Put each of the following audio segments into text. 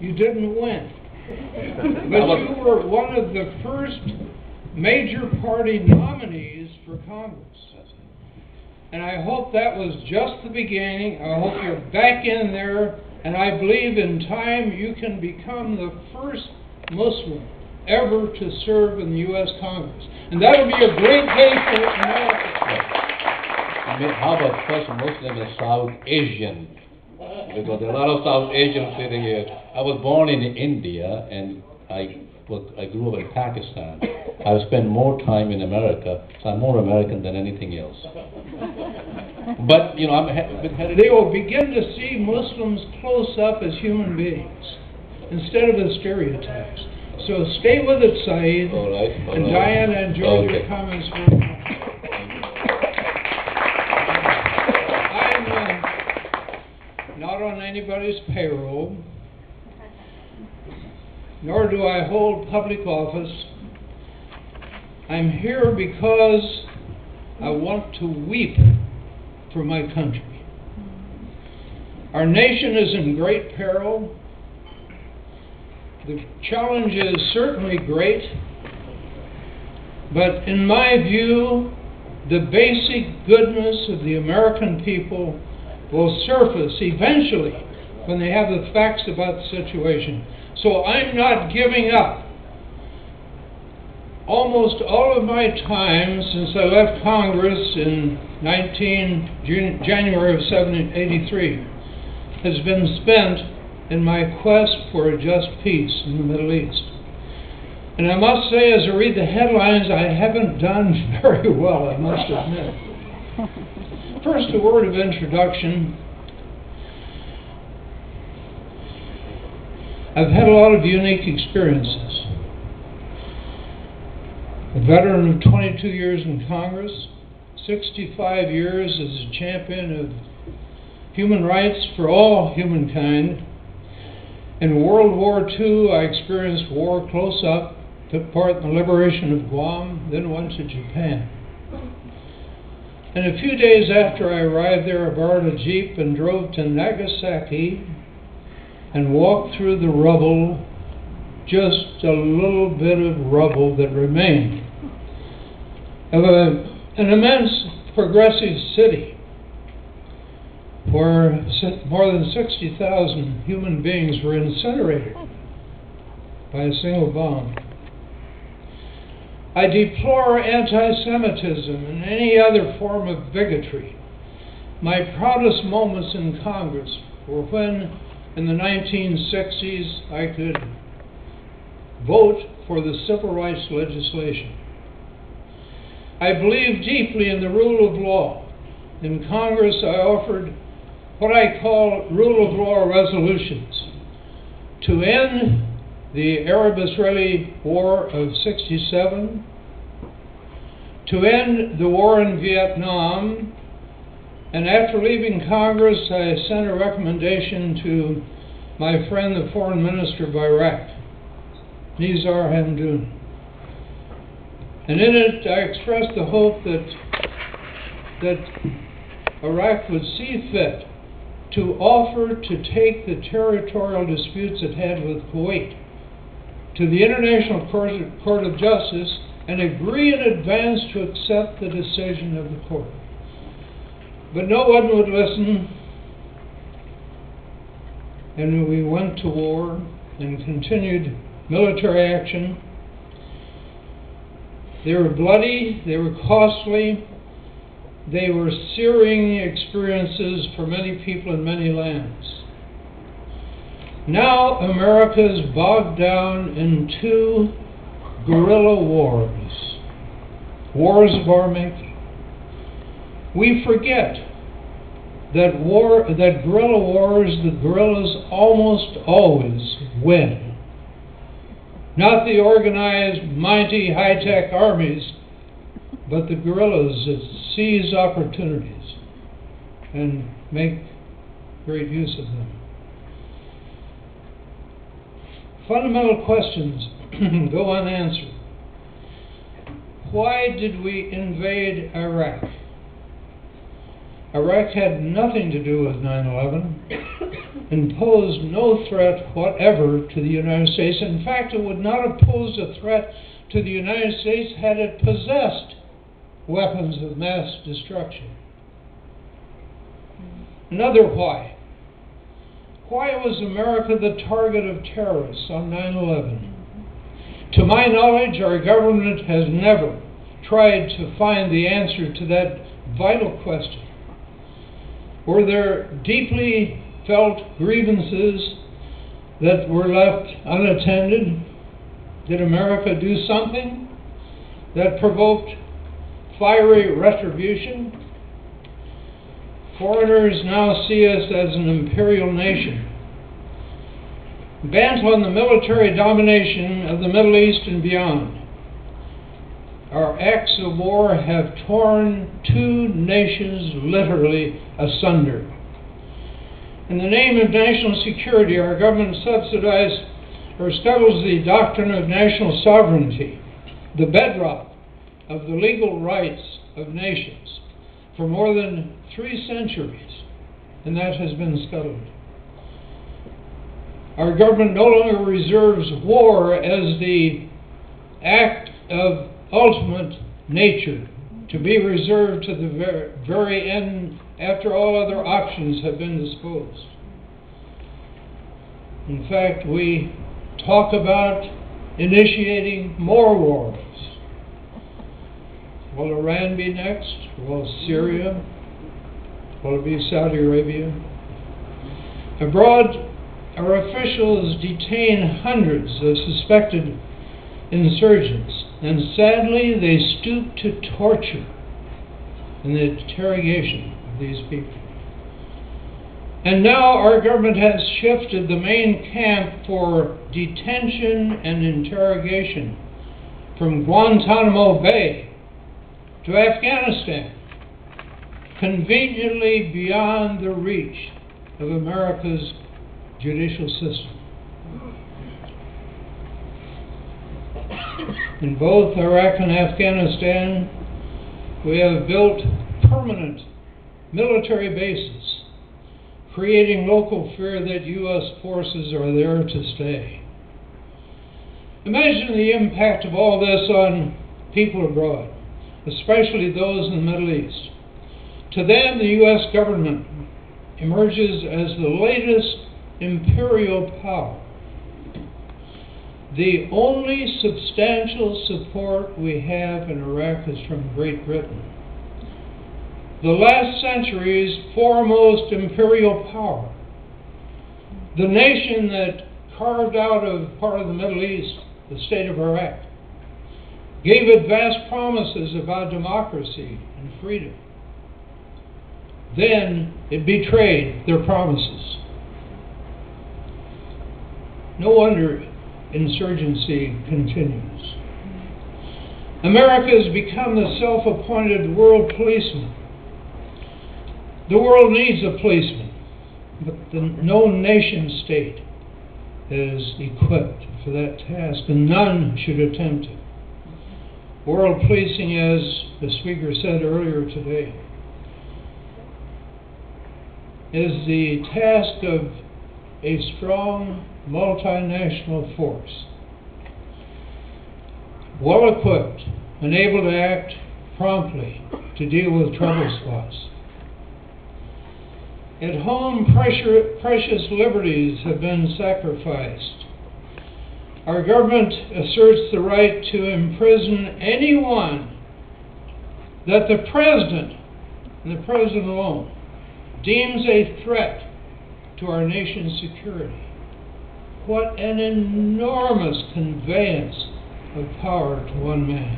You didn't win. But you were one of the first major party nominees for Congress. And I hope that was just the beginning. I hope you're back in there, and I believe in time you can become the first Muslim ever to serve in the U.S. Congress. And that would be a great day for America. I mean, how about first Muslim in South Asian? Because there are a lot of South Asians sitting here. I was born in India and I was, I grew up in Pakistan. I've spent more time in America, so I'm more American than anything else. But, you know, I'm. They will begin to see Muslims close up as human beings instead of as stereotypes. So stay with it, Syed. All right, all And right. Diana, enjoy your comments very much. I'm uh, not on anybody's payroll, nor do I hold public office. I'm here because I want to weep for my country. Our nation is in great peril. The challenge is certainly great, but in my view, the basic goodness of the American people will surface eventually when they have the facts about the situation. So I'm not giving up. Almost all of my time since I left Congress in 19, June, January of 1983 has been spent in my quest for a just peace in the Middle East. And I must say, as I read the headlines, I haven't done very well, I must admit. First, a word of introduction. I've had a lot of unique experiences. A veteran of 22 years in Congress, 65 years as a champion of human rights for all humankind. In World War II, I experienced war close up, took part in the liberation of Guam, then went to Japan. And a few days after I arrived there, I borrowed a Jeep and drove to Nagasaki and walked through the rubble, just a little bit of rubble that remained, of a, an immense progressive city where more than 60,000 human beings were incinerated by a single bomb. I deplore anti Semitism and any other form of bigotry. My proudest moments in Congress were when, in the 1960s, I could vote for the civil rights legislation. I believe deeply in the rule of law. In Congress, I offered what I call rule of law resolutions to end the Arab Israeli War of 67, to end the war in Vietnam, and after leaving Congress, I sent a recommendation to my friend, the foreign minister of Iraq, Nizar Hamdoun. And in it, I expressed the hope that, that Iraq would see fit to offer to take the territorial disputes it had with Kuwait to the International Court of Justice and agree in advance to accept the decision of the court. But no one would listen, and we went to war and continued military action. They were bloody, they were costly, they were searing experiences for many people in many lands. Now America is bogged down in two guerrilla wars, wars of our making. We forget that war, that guerrilla wars, the guerrillas almost always win. Not the organized, mighty, high-tech armies, but the guerrillas that seize opportunities and make great use of them. Fundamental questions go unanswered. Why did we invade Iraq? Iraq had nothing to do with 9 11. and posed no threat whatever to the United States. In fact, it would not have posed a threat to the United States had it possessed weapons of mass destruction. Another why. Why was America the target of terrorists on 9 11? To my knowledge, our government has never tried to find the answer to that vital question. Were there deeply felt grievances that were left unattended? Did America do something that provoked fiery retribution? Foreigners now see us as an imperial nation. Bent on the military domination of the Middle East and beyond, our acts of war have torn two nations literally asunder. In the name of national security, our government subsidizes or scuttles the doctrine of national sovereignty, the bedrock of the legal rights of nations, for more than three centuries, and that has been scuttled. Our government no longer reserves war as the act of ultimate nature to be reserved to the very end after all other options have been disposed. In fact, we talk about initiating more wars. Will Iran be next? Will Syria? Will it be Saudi Arabia? Abroad, our officials detain hundreds of suspected insurgents, and sadly, they stoop to torture in the interrogation of these people. And now our government has shifted the main camp for detention and interrogation from Guantanamo Bay to Afghanistan, conveniently beyond the reach of America's judicial system. In both Iraq and Afghanistan, we have built permanent military bases, creating local fear that U.S. forces are there to stay. Imagine the impact of all this on people abroad, especially those in the Middle East. To them, the U.S. government emerges as the latest imperial power. The only substantial support we have in Iraq is from Great Britain. The last century's foremost imperial power. The nation that carved out of part of the Middle East the state of Iraq, gave it vast promises about democracy and freedom. Then it betrayed their promises. No wonder insurgency continues. America has become the self appointed world policeman. The world needs a policeman, but the, no nation state is equipped for that task, and none should attempt it. World policing, as the speaker said earlier today, is the task of a strong multinational force, well equipped and able to act promptly to deal with trouble spots. At home, pressure, precious liberties have been sacrificed. Our government asserts the right to imprison anyone that the President, and the President alone, deems a threat to our nation's security. What an enormous conveyance of power to one man.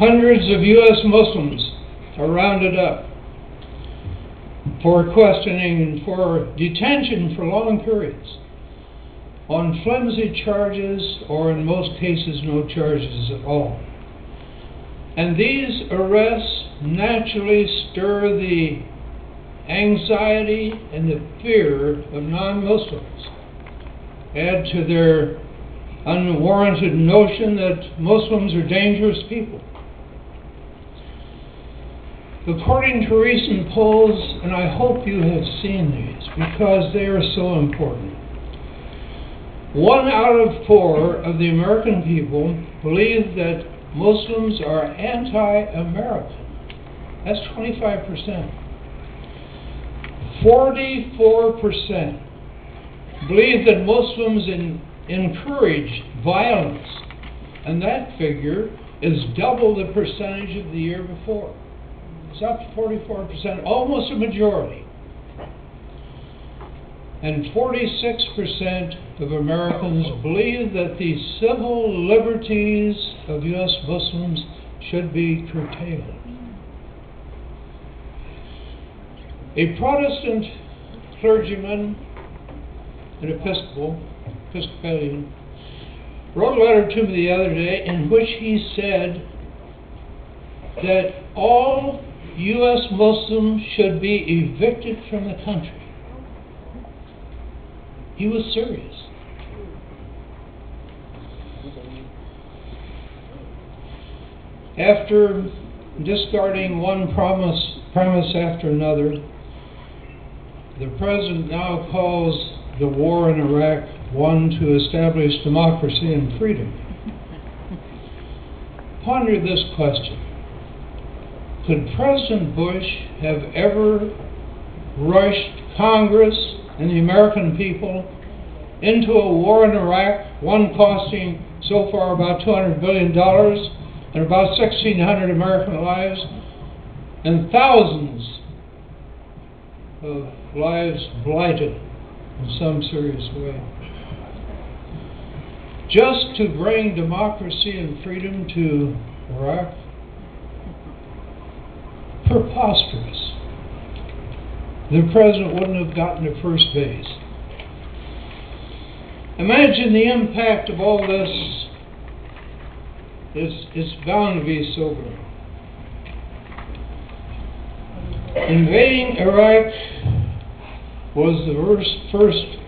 Hundreds of U.S. Muslims are rounded up for questioning and for detention for long periods on flimsy charges or in most cases no charges at all. And these arrests naturally stir the anxiety and the fear of non Muslims, add to their unwarranted notion that Muslims are dangerous people. According to recent polls, and I hope you have seen these because they are so important, one out of four of the American people believe that Muslims are anti-American. That's 25%. 44% believe that Muslims in, encourage violence, and that figure is double the percentage of the year before. It's up to 44%, almost a majority. And 46% of Americans believe that the civil liberties of U.S. Muslims should be curtailed. A Protestant clergyman, an Episcopal, Episcopalian, wrote a letter to me the other day in which he said that all U.S. Muslims should be evicted from the country. He was serious. After discarding one promise, premise after another, the president now calls the war in Iraq one to establish democracy and freedom. Ponder this question. Could President Bush have ever rushed Congress and the American people into a war in Iraq, one costing so far about $200 billion and about 1,600 American lives, and thousands of lives blighted in some serious way? Just to bring democracy and freedom to Iraq? Preposterous. The president wouldn't have gotten to first base. Imagine the impact of all this. It's, it's bound to be sobering. Invading Iraq was the worst, first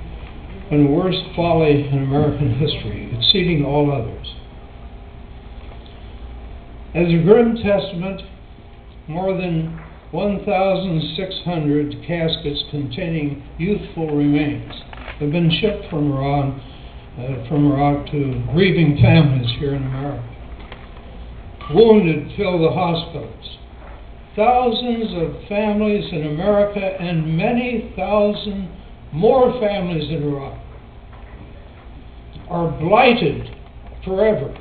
and worst folly in American history, exceeding all others. As a grim testament, more than 1,600 caskets containing youthful remains have been shipped from Iran, uh, from Iraq to grieving families here in America. Wounded fill the hospitals. Thousands of families in America and many thousand more families in Iraq are blighted forever.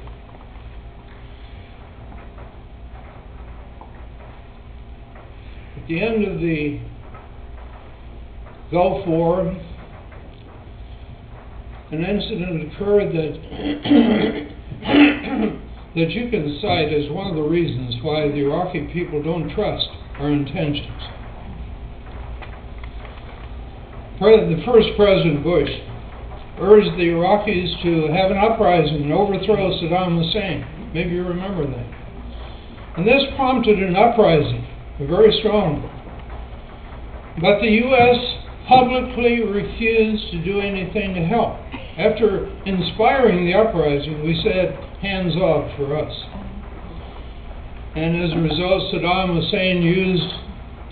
At the end of the Gulf War, an incident occurred that that you can cite as one of the reasons why the Iraqi people don't trust our intentions. The first President Bush urged the Iraqis to have an uprising and overthrow Saddam Hussein. Maybe you remember that. And this prompted an uprising, a very strong. But the U.S. publicly refused to do anything to help. After inspiring the uprising, we said, hands off for us. And as a result, Saddam Hussein used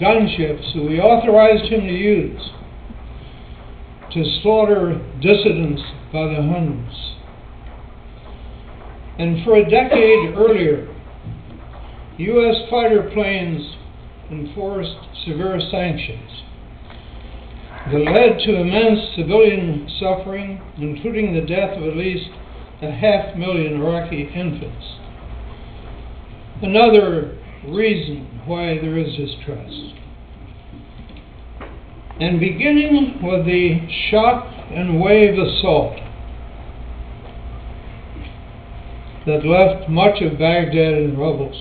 gunships that we authorized him to use to slaughter dissidents by the hundreds. And for a decade earlier, U.S. fighter planes enforced severe sanctions that led to immense civilian suffering, including the death of at least a half million Iraqi infants. Another reason why there is distrust. And beginning with the shock and awe assault that left much of Baghdad in rubble,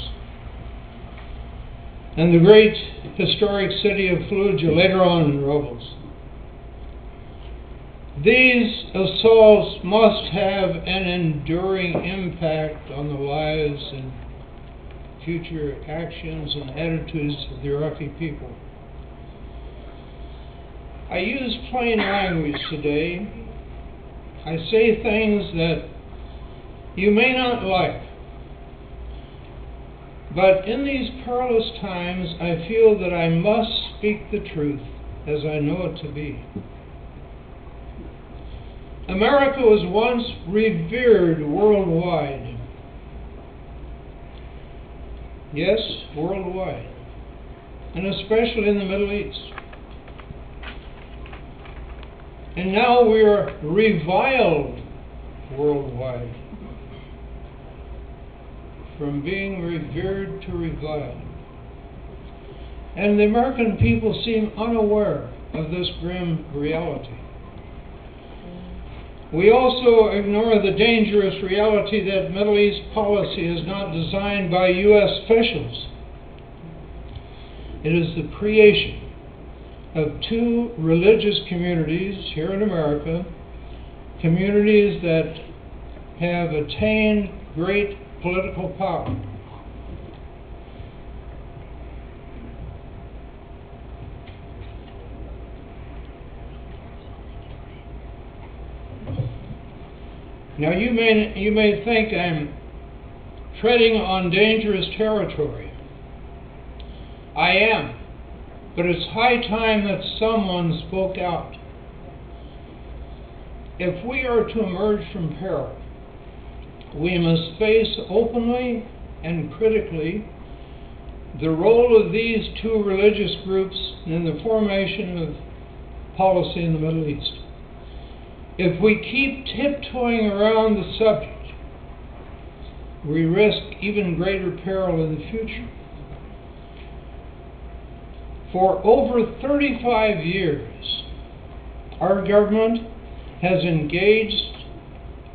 and the great historic city of Fallujah later on in rubble. These assaults must have an enduring impact on the lives and future actions and attitudes of the Iraqi people. I use plain language today. I say things that you may not like, But in these perilous times, I feel that I must speak the truth as I know it to be. America was once revered worldwide. Yes, worldwide. And especially in the Middle East. And now we are reviled worldwide. From being revered to reviled. And the American people seem unaware of this grim reality. We also ignore the dangerous reality that Middle East policy is not designed by U.S. officials. It is the creation of two religious communities here in America, communities that have attained great political power. Now you may you may think I'm treading on dangerous territory. I am. But it's high time that someone spoke out. If we are to emerge from peril, we must face openly and critically the role of these two religious groups in the formation of policy in the Middle East. If we keep tiptoeing around the subject, we risk even greater peril in the future. For over 35 years, our government has engaged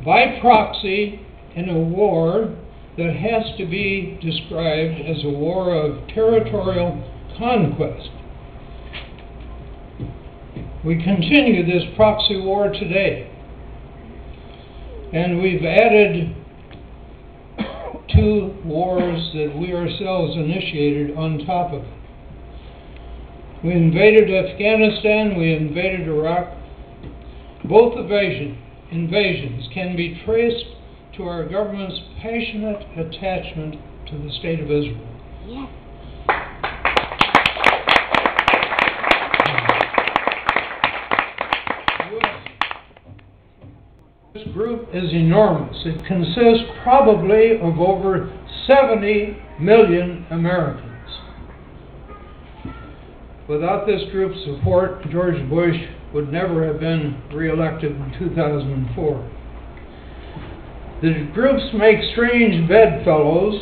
by proxy in a war that has to be described as a war of territorial conquest. We continue this proxy war today. And we've added two wars that we ourselves initiated on top of it. We invaded Afghanistan, we invaded Iraq. Both invasion, invasions can be traced to our government's passionate attachment to the State of Israel. Yes. This group is enormous. It consists probably of over 70 million Americans. Without this group's support, George Bush would never have been reelected in 2004. The groups make strange bedfellows.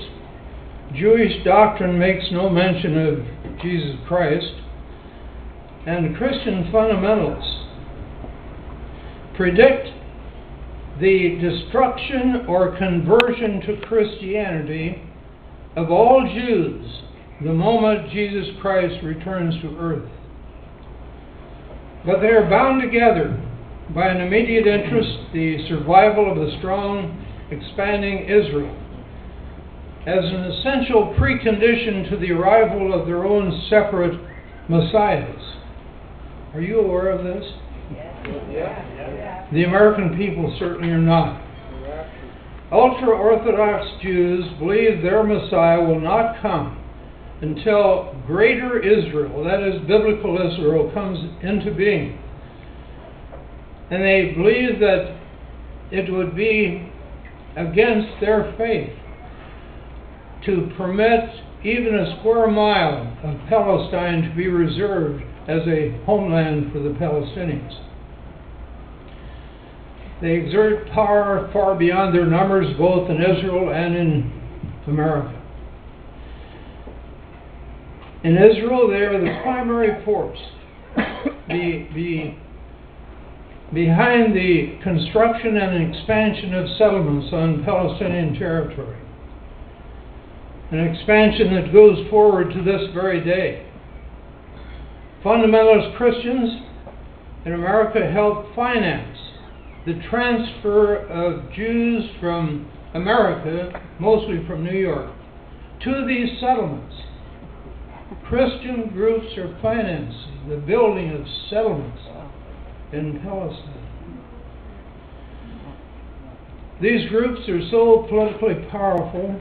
Jewish doctrine makes no mention of Jesus Christ. And Christian fundamentalists predict the destruction or conversion to Christianity of all Jews the moment Jesus Christ returns to earth. But they are bound together by an immediate interest the survival of the strong, expanding Israel as an essential precondition to the arrival of their own separate messiahs. Are you aware of this? The American people certainly are not. Ultra Orthodox Jews believe their Messiah will not come until greater Israel, that is, biblical Israel, comes into being. And they believe that it would be against their faith to permit even a square mile of Palestine to be reserved as a homeland for the Palestinians. They exert power far beyond their numbers, both in Israel and in America. In Israel, they are the primary force the, the, behind the construction and expansion of settlements on Palestinian territory. An expansion that goes forward to this very day. Fundamentalist Christians in America helped finance the transfer of Jews from America, mostly from New York, to these settlements. Christian groups are financing the building of settlements in Palestine. These groups are so politically powerful